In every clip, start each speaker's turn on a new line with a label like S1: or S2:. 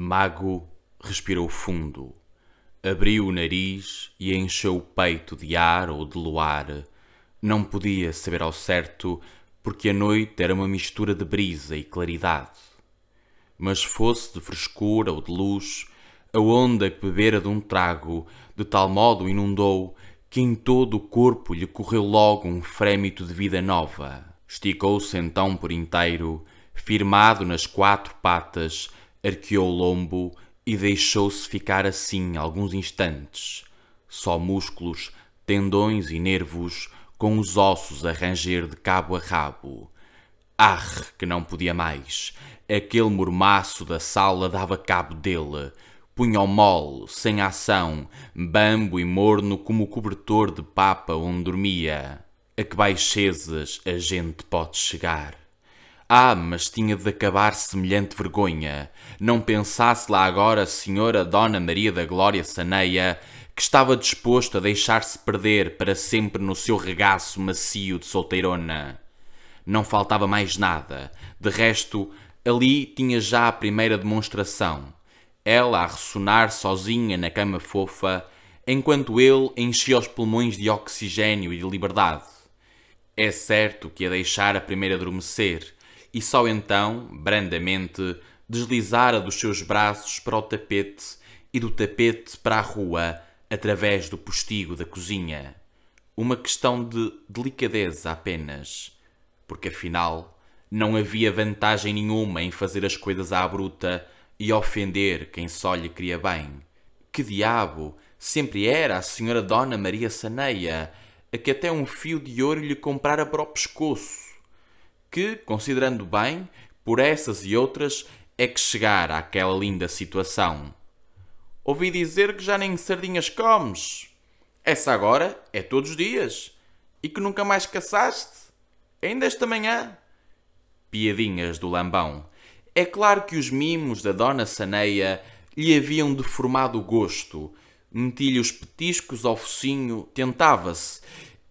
S1: Mago respirou fundo, abriu o nariz e encheu o peito de ar ou de luar. Não podia saber ao certo, porque a noite era uma mistura de brisa e claridade. Mas fosse de frescura ou de luz, a onda que bebera de um trago, de tal modo inundou que em todo o corpo lhe correu logo um frémito de vida nova. Esticou-se então por inteiro, firmado nas quatro patas, arqueou o lombo e deixou-se ficar assim alguns instantes, só músculos, tendões e nervos, com os ossos a ranger de cabo a rabo. Arre, que não podia mais. Aquele mormaço da sala dava cabo dele. Punha o mole, sem ação, bambo e morno como o cobertor de papa onde dormia. A que baixezas a gente pode chegar. Ah, mas tinha de acabar semelhante vergonha. Não pensasse lá agora a senhora Dona Maria da Glória Saneia, que estava disposto a deixar-se perder para sempre no seu regaço macio de solteirona. Não faltava mais nada. De resto, ali tinha já a primeira demonstração. Ela a ressonar sozinha na cama fofa, enquanto ele enchia os pulmões de oxigênio e de liberdade. É certo que a deixara primeiro adormecer, e só então, brandamente, deslizara dos seus braços para o tapete e do tapete para a rua, através do postigo da cozinha. Uma questão de delicadeza apenas, porque afinal não havia vantagem nenhuma em fazer as coisas à bruta e ofender quem só lhe queria bem. Que diabo! Sempre era a senhora Dona Maria Saneia, a que até um fio de ouro lhe comprara para o pescoço que, considerando bem, por essas e outras, é que chegar àquela linda situação. Ouvi dizer que já nem sardinhas comes. Essa agora é todos os dias. E que nunca mais caçaste? Ainda esta manhã? Piadinhas do lambão. É claro que os mimos da dona Saneia lhe haviam deformado o gosto. Meti-lhe os petiscos ao focinho, tentava-se,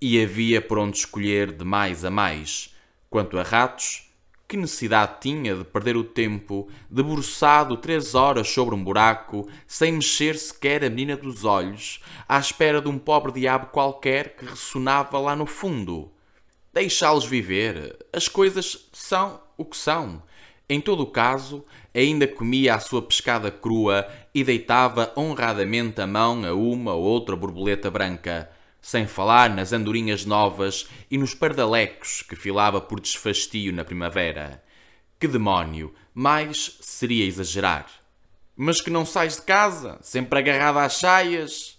S1: e havia por onde escolher de mais a mais. Quanto a ratos, que necessidade tinha de perder o tempo, debruçado três horas sobre um buraco, sem mexer sequer a menina dos olhos, à espera de um pobre diabo qualquer que ressonava lá no fundo? Deixá-los viver. As coisas são o que são. Em todo o caso, ainda comia a sua pescada crua e deitava honradamente a mão a uma ou outra borboleta branca sem falar nas andorinhas novas e nos pardalecos que filava por desfastio na primavera. Que demónio, mais seria exagerar. Mas que não sais de casa, sempre agarrado às saias.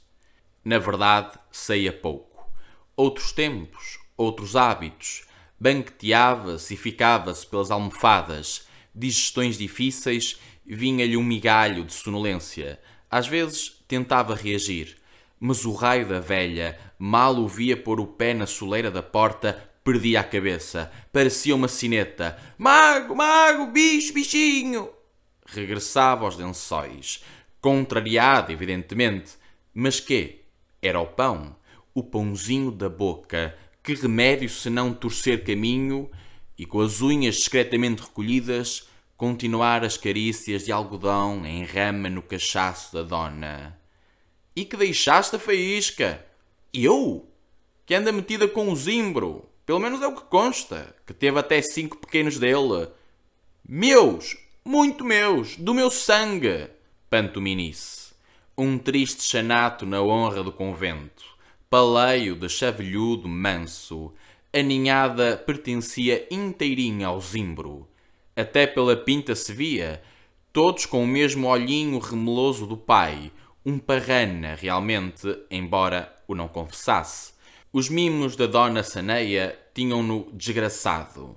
S1: Na verdade, saía pouco. Outros tempos, outros hábitos. Banqueteava-se e ficava-se pelas almofadas. Digestões difíceis, vinha-lhe um migalho de sonolência. Às vezes tentava reagir, mas o raio da velha mal o via pôr o pé na soleira da porta, perdia a cabeça. Parecia uma sineta. Mago, mago, bicho, bichinho! Regressava aos lençóis, contrariado, evidentemente. Mas quê? Era o pão, o pãozinho da boca. Que remédio se não torcer caminho e, com as unhas discretamente recolhidas, continuar as carícias de algodão em rama no cachaço da dona e que deixaste a faísca. Eu? Que anda metida com o zimbro. Pelo menos é o que consta. Que teve até cinco pequenos dele. Meus! Muito meus! Do meu sangue! Pantominice. Um triste chanato na honra do convento. Paleio de chavelhudo manso. A ninhada pertencia inteirinha ao zimbro. Até pela pinta se via, todos com o mesmo olhinho remeloso do pai, um parrana realmente, embora o não confessasse. Os mimos da Dona Saneia tinham-no desgraçado.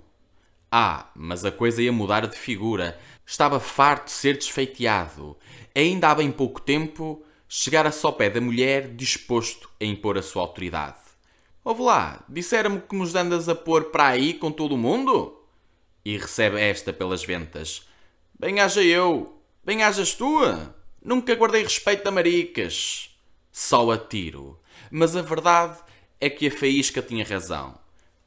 S1: Ah, mas a coisa ia mudar de figura. Estava farto de ser desfeiteado. Ainda há bem pouco tempo chegara-se ao pé da mulher disposto a impor a sua autoridade. Ouve lá, disseram-me que nos andas a pôr para aí com todo o mundo? E recebe esta pelas ventas. Bem haja eu, bem hajas tua. Nunca guardei respeito a maricas. Só a tiro. Mas a verdade é que a faísca tinha razão.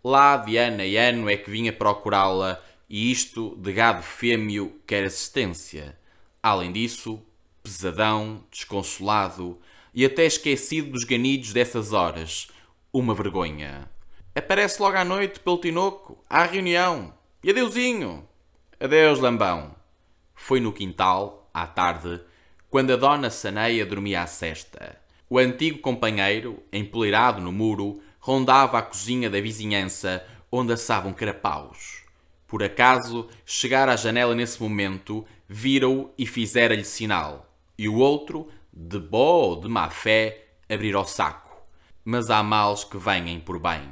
S1: Lá de ano a ano é que vinha procurá-la e isto de gado fêmeo quer assistência. Além disso, pesadão, desconsolado e até esquecido dos ganidos dessas horas. Uma vergonha. Aparece logo à noite pelo Tinoco, à reunião. E adeusinho. Adeus, lambão. Foi no quintal, à tarde, quando a dona Saneia dormia à cesta. O antigo companheiro, empoleirado no muro, rondava a cozinha da vizinhança onde assavam carapaus. Por acaso, chegar à janela nesse momento, vira-o e fizera-lhe sinal. E o outro, de boa ou de má fé, abrir o saco. Mas há males que venham por bem.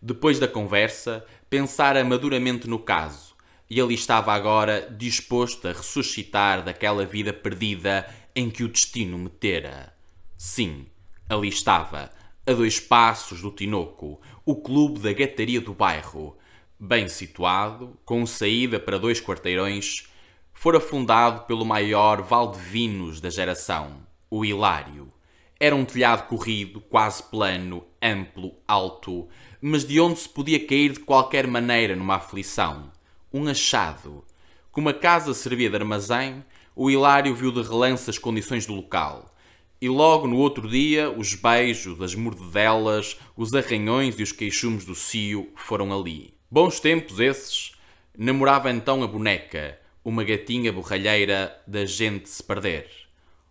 S1: Depois da conversa, pensara maduramente no caso, e ele estava agora disposto a ressuscitar daquela vida perdida em que o destino metera. Sim, ali estava, a dois passos do Tinoco, o clube da gataria do bairro, bem situado, com saída para dois quarteirões, fora fundado pelo maior valdevinos da geração, o Hilário. Era um telhado corrido, quase plano, amplo, alto, mas de onde se podia cair de qualquer maneira numa aflição. Um achado. Como a casa servia de armazém, o Hilário viu de relance as condições do local. E logo no outro dia, os beijos, as mordedelas, os arranhões e os queixumes do cio foram ali. Bons tempos esses. Namorava então a boneca, uma gatinha borralheira da gente se perder.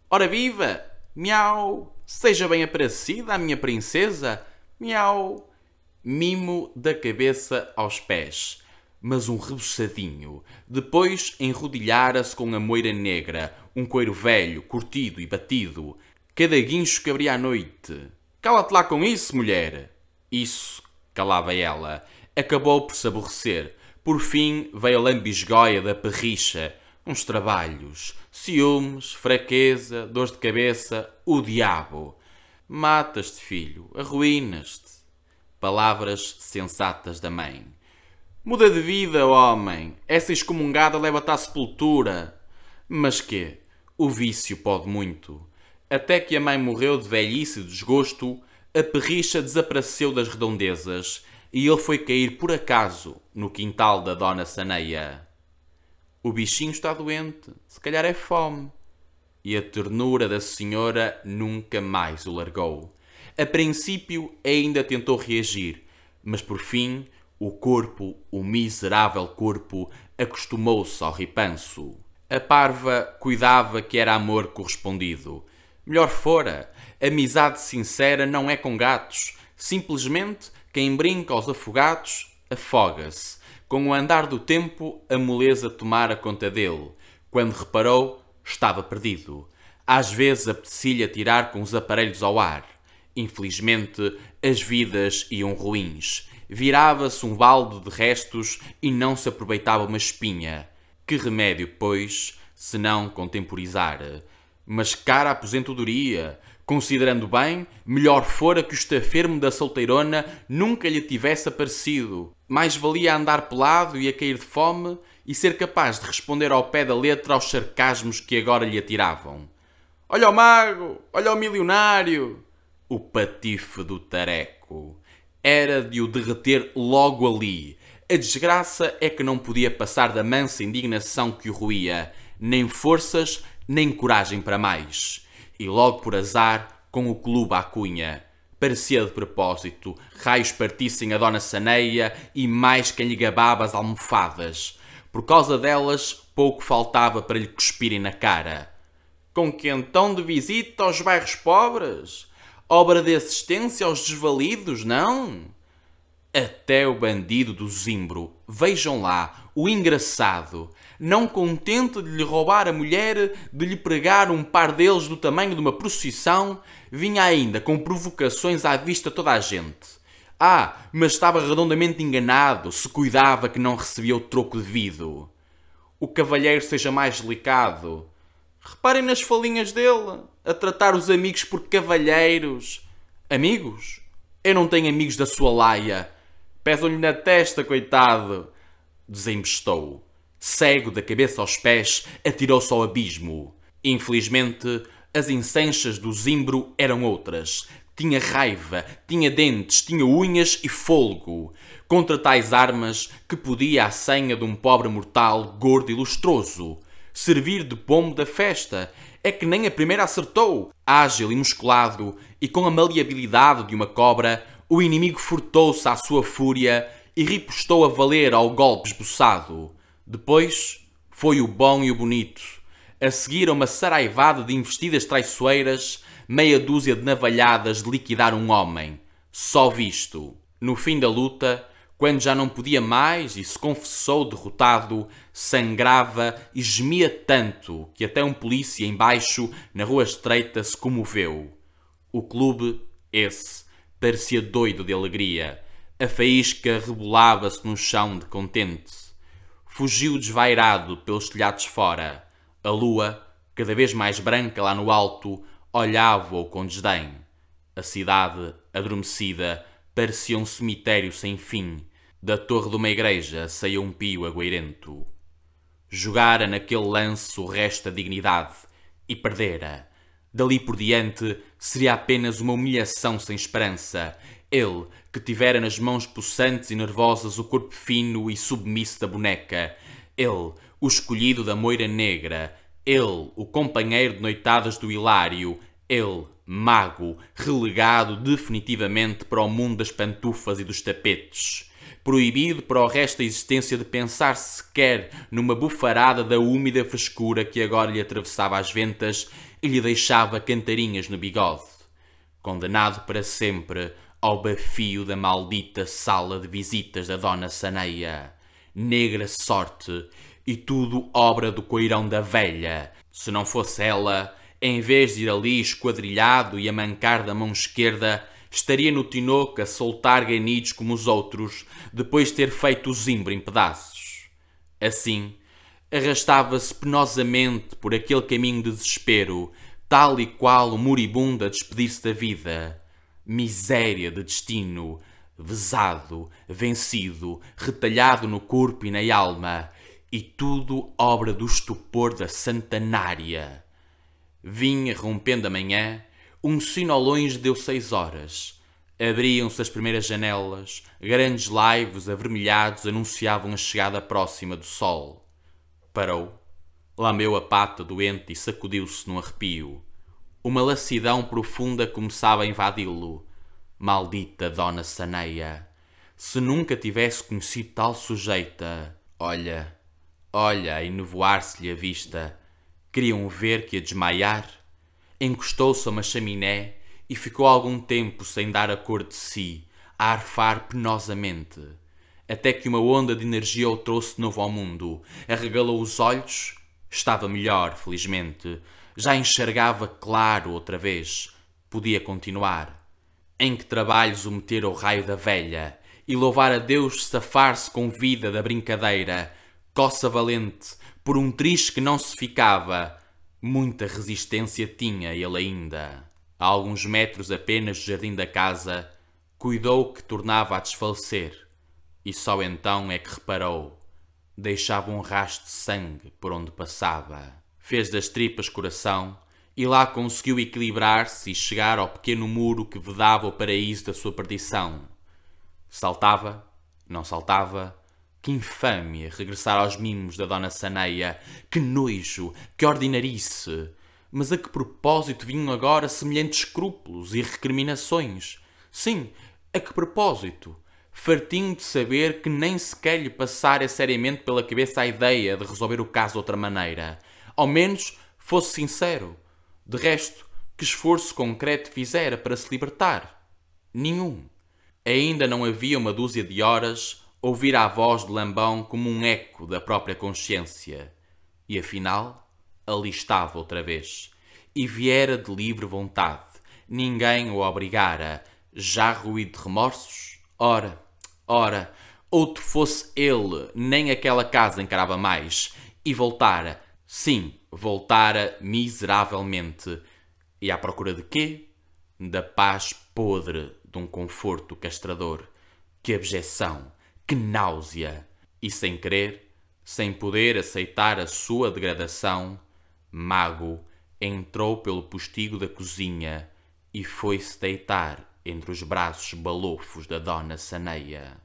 S1: Ora viva! Miau! Seja bem aparecida a minha princesa! Miau! Mimo da cabeça aos pés mas um reboçadinho. Depois enrodilhara-se com a moira negra, um coiro velho, curtido e batido. Cada guincho que abria à noite. Cala-te lá com isso, mulher! Isso, calava ela. Acabou por se aborrecer. Por fim veio a lambisgoia da perricha. Uns trabalhos, ciúmes, fraqueza, dores de cabeça, o diabo. Matas-te, filho, arruínas-te. Palavras sensatas da mãe. Muda de vida, homem. Essa excomungada leva-te à sepultura. Mas que? O vício pode muito. Até que a mãe morreu de velhice e desgosto, a perricha desapareceu das redondezas e ele foi cair por acaso no quintal da dona Saneia. O bichinho está doente, se calhar é fome. E a ternura da senhora nunca mais o largou. A princípio ainda tentou reagir, mas por fim o corpo, o miserável corpo, acostumou-se ao ripanço. A parva cuidava que era amor correspondido. Melhor fora, amizade sincera não é com gatos. Simplesmente, quem brinca aos afogados, afoga-se. Com o andar do tempo, a moleza tomara conta dele. Quando reparou, estava perdido. Às vezes apetecia tirar com os aparelhos ao ar. Infelizmente, as vidas iam ruins virava-se um balde de restos e não se aproveitava uma espinha. Que remédio, pois, se não contemporizar? Mas cara aposentadoria, considerando bem, melhor fora que o estafermo da solteirona nunca lhe tivesse aparecido. Mais valia andar pelado e a cair de fome e ser capaz de responder ao pé da letra aos sarcasmos que agora lhe atiravam. Olha o mago! Olha o milionário! O patife do tareco era de o derreter logo ali. A desgraça é que não podia passar da mansa indignação que o ruía, nem forças, nem coragem para mais. E logo por azar, com o clube à cunha. Parecia de propósito, raios partissem a dona Saneia e mais quem lhe gabava as almofadas. Por causa delas, pouco faltava para lhe cuspirem na cara. Com que então de visita aos bairros pobres? Obra de assistência aos desvalidos, não? Até o bandido do Zimbro, vejam lá, o engraçado, não contente de lhe roubar a mulher, de lhe pregar um par deles do tamanho de uma procissão, vinha ainda com provocações à vista toda a gente. Ah, mas estava redondamente enganado se cuidava que não recebia o troco devido. O cavalheiro seja mais delicado. Reparem nas falinhas dele a tratar os amigos por cavalheiros. Amigos? Eu não tenho amigos da sua laia. Pesam-lhe na testa, coitado. Desembestou. Cego da cabeça aos pés, atirou-se ao abismo. Infelizmente, as incenchas do zimbro eram outras. Tinha raiva, tinha dentes, tinha unhas e folgo. Contra tais armas que podia a senha de um pobre mortal gordo e lustroso. Servir de pombo da festa. É que nem a primeira acertou. Ágil e musculado, e com a maleabilidade de uma cobra, o inimigo furtou-se à sua fúria e ripostou a valer ao golpe esboçado. Depois foi o bom e o bonito. A seguir uma saraivada de investidas traiçoeiras, meia dúzia de navalhadas de liquidar um homem. Só visto. No fim da luta, quando já não podia mais e se confessou derrotado, sangrava e gemia tanto que até um polícia embaixo, na rua estreita, se comoveu. O clube, esse, parecia doido de alegria. A faísca rebolava-se no chão de contente. Fugiu desvairado pelos telhados fora. A lua, cada vez mais branca lá no alto, olhava-o com desdém. A cidade, adormecida, parecia um cemitério sem fim da torre de uma igreja saía um pio agueirento. Jogara naquele lance o resto da dignidade e perdera. Dali por diante seria apenas uma humilhação sem esperança. Ele, que tivera nas mãos possantes e nervosas o corpo fino e submisso da boneca. Ele, o escolhido da moira negra. Ele, o companheiro de noitadas do Hilário. Ele, mago, relegado definitivamente para o mundo das pantufas e dos tapetes proibido para o resto da existência de pensar sequer numa bufarada da úmida frescura que agora lhe atravessava as ventas e lhe deixava cantarinhas no bigode. Condenado para sempre ao bafio da maldita sala de visitas da Dona Saneia. Negra sorte, e tudo obra do coirão da velha. Se não fosse ela, em vez de ir ali esquadrilhado e a mancar da mão esquerda, estaria no Tinoco a soltar ganidos como os outros, depois de ter feito o zimbro em pedaços. Assim, arrastava-se penosamente por aquele caminho de desespero, tal e qual o moribundo a despedir-se da vida. Miséria de destino, vesado, vencido, retalhado no corpo e na alma, e tudo obra do estupor da santanária. Vinha rompendo a manhã, um sino ao longe deu seis horas. Abriam-se as primeiras janelas, grandes laivos avermelhados anunciavam a chegada próxima do sol. Parou, lambeu a pata doente e sacudiu-se num arrepio. Uma lassidão profunda começava a invadi-lo. Maldita Dona Saneia! Se nunca tivesse conhecido tal sujeita. Olha, olha, a enovoar-se-lhe a vista. Queriam ver que ia desmaiar? Encostou-se a uma chaminé e ficou algum tempo sem dar a cor de si, a arfar penosamente, até que uma onda de energia o trouxe de novo ao mundo. Arregalou os olhos, estava melhor, felizmente. Já enxergava claro outra vez. Podia continuar. Em que trabalhos o meter ao raio da velha e louvar a Deus safar-se com vida da brincadeira, coça valente, por um triz que não se ficava, Muita resistência tinha ele ainda. A alguns metros apenas do jardim da casa, cuidou que tornava a desfalecer, e só então é que reparou. Deixava um rastro de sangue por onde passava. Fez das tripas coração e lá conseguiu equilibrar-se e chegar ao pequeno muro que vedava o paraíso da sua perdição. Saltava, não saltava, que infâmia regressar aos mimos da Dona Saneia. Que nojo, que ordinarice. Mas a que propósito vinham agora semelhantes escrúpulos e recriminações? Sim, a que propósito? Fartinho de saber que nem sequer lhe passara seriamente pela cabeça a ideia de resolver o caso de outra maneira. Ao menos fosse sincero. De resto, que esforço concreto fizera para se libertar? Nenhum. Ainda não havia uma dúzia de horas ouvira a voz de Lambão como um eco da própria consciência. E afinal, ali estava outra vez. E viera de livre vontade. Ninguém o obrigara. Já ruído de remorsos? Ora, ora, outro fosse ele, nem aquela casa encarava mais. E voltara, sim, voltara miseravelmente. E à procura de quê? Da paz podre de um conforto castrador. Que abjeção! Que náusea! E sem querer, sem poder aceitar a sua degradação, Mago entrou pelo postigo da cozinha e foi-se deitar entre os braços balofos da Dona Saneia.